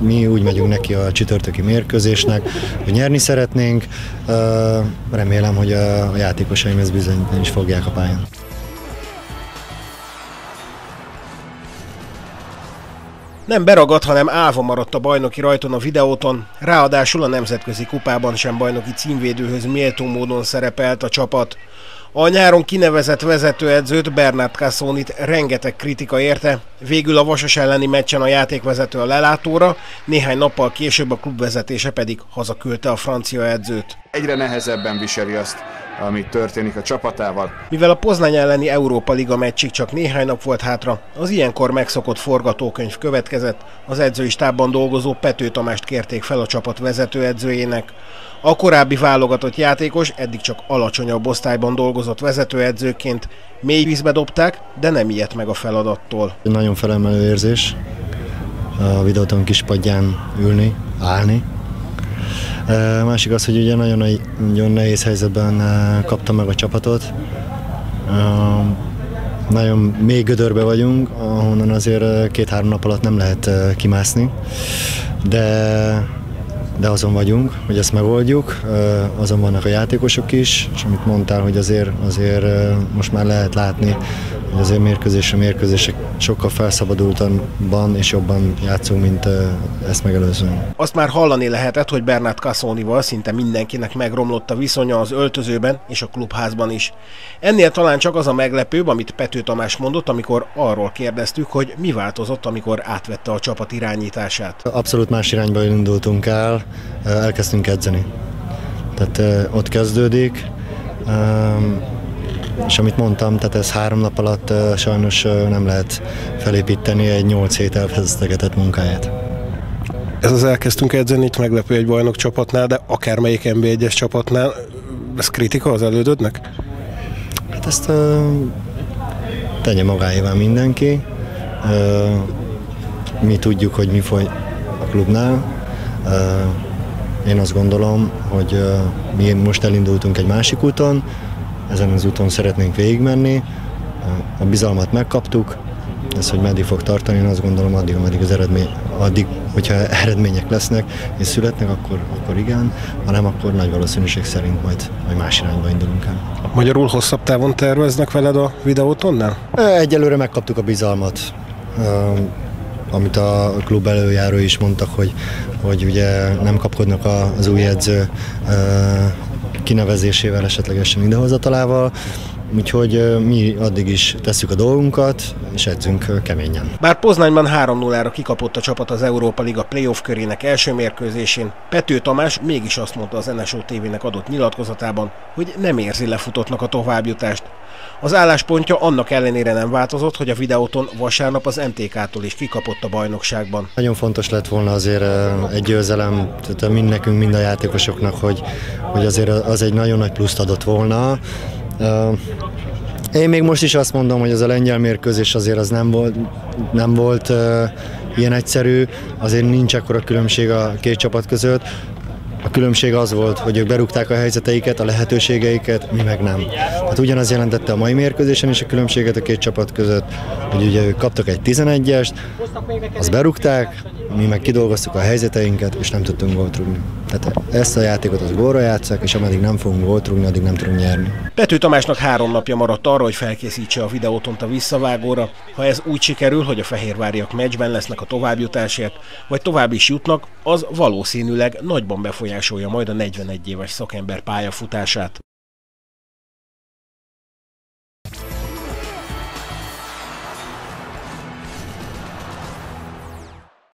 Mi úgy megyünk neki a csütörtöki mérkőzésnek, hogy nyerni szeretnénk. Remélem, hogy a játékosaim ezt bizonyítani is fogják a pályán. Nem beragadt, hanem állva maradt a bajnoki rajton a videóton, ráadásul a nemzetközi kupában sem bajnoki címvédőhöz méltó módon szerepelt a csapat. A nyáron kinevezett vezetőedzőt Bernard Cassonit rengeteg kritika érte, végül a Vasas elleni meccsen a játékvezető a lelátóra, néhány nappal később a klubvezetése pedig hazaküldte a francia edzőt. Egyre nehezebben viseli azt, ami történik a csapatával. Mivel a Poznány elleni Európa Liga meccsig csak néhány nap volt hátra, az ilyenkor megszokott forgatókönyv következett, az edzői stábban dolgozó Pető Tamást kérték fel a csapat vezetőedzőjének. A korábbi válogatott játékos eddig csak alacsonyabb osztályban dolgozott vezetőedzőként. Mély vízbe dobták, de nem ilyet meg a feladattól. Nagyon felemelő érzés a videóton kispadján ülni, állni, másik az, hogy ugye nagyon, nagyon nehéz helyzetben kapta meg a csapatot. Nagyon mély gödörbe vagyunk, ahonnan azért két-három nap alatt nem lehet kimászni, de, de azon vagyunk, hogy ezt megoldjuk, azon vannak a játékosok is, és amit mondtál, hogy azért, azért most már lehet látni, hogy azért mérkőzésre mérkőzések sokkal felszabadultan és jobban játszunk, mint ezt megelőzően. Azt már hallani lehetett, hogy Bernát Cassonival szinte mindenkinek megromlott a viszonya az öltözőben és a klubházban is. Ennél talán csak az a meglepőbb, amit Pető Tamás mondott, amikor arról kérdeztük, hogy mi változott, amikor átvette a csapat irányítását. Abszolút más irányba indultunk el, elkezdtünk edzeni. Tehát ott kezdődik és amit mondtam, tehát ez három nap alatt sajnos nem lehet felépíteni egy nyolc hét elvezetett munkáját. Ez az elkezdtünk edzeni, itt meglepő egy bajnok csapatnál, de akármelyik NB1-es csapatnál, ez kritika az elődödnek? Hát ezt uh, tegye magáévá mindenki. Uh, mi tudjuk, hogy mi foly a klubnál. Én azt gondolom, hogy mi most elindultunk egy másik úton, ezen az úton szeretnénk végigmenni. A bizalmat megkaptuk, ez, hogy meddig fog tartani, én azt gondolom addig, ameddig az eredmény, addig, hogyha eredmények lesznek és születnek, akkor, akkor igen, ha nem, akkor nagy valószínűség szerint majd, majd más irányba indulunk el. Magyarul hosszabb távon terveznek veled a videótonnál? Egyelőre megkaptuk a bizalmat amit a klub előjáró is mondtak, hogy, hogy ugye nem kapkodnak az új edző kinevezésével, esetlegesen idehozatalával, úgyhogy mi addig is tesszük a dolgunkat, és edzünk keményen. Bár Poznányban 3-0-ra kikapott a csapat az Európa Liga playoff körének első mérkőzésén, Pető Tamás mégis azt mondta az NSO TV-nek adott nyilatkozatában, hogy nem érzi lefutottnak a továbbjutást. Az álláspontja annak ellenére nem változott, hogy a videóton vasárnap az MTK-tól is kikapott a bajnokságban. Nagyon fontos lett volna azért egy győzelem, tehát mind nekünk, mind a játékosoknak, hogy, hogy azért az egy nagyon nagy pluszt adott volna. Én még most is azt mondom, hogy ez a lengyel mérkőzés azért az nem volt, nem volt uh, ilyen egyszerű, azért nincs akkora különbség a két csapat között. A különbség az volt, hogy ők berúgták a helyzeteiket, a lehetőségeiket, mi meg nem. Hát ugyanaz jelentette a mai mérkőzésen is a különbséget a két csapat között, hogy ugye ők kaptak egy 11-est, azt berúgták, mi meg kidolgoztuk a helyzeteinket, és nem tudtunk gólt rúgni. Tehát ezt a játékot az gólra játszák, és ameddig nem fogunk gólt rúgni, addig nem tudunk nyerni. Pető Tamásnak három napja maradt arra, hogy felkészítse a videótont a visszavágóra. Ha ez úgy sikerül, hogy a fehérváriak meccsben lesznek a továbbjutásért, vagy tovább is jutnak, az valószínűleg nagyban befolyásolja majd a 41 éves szakember pályafutását.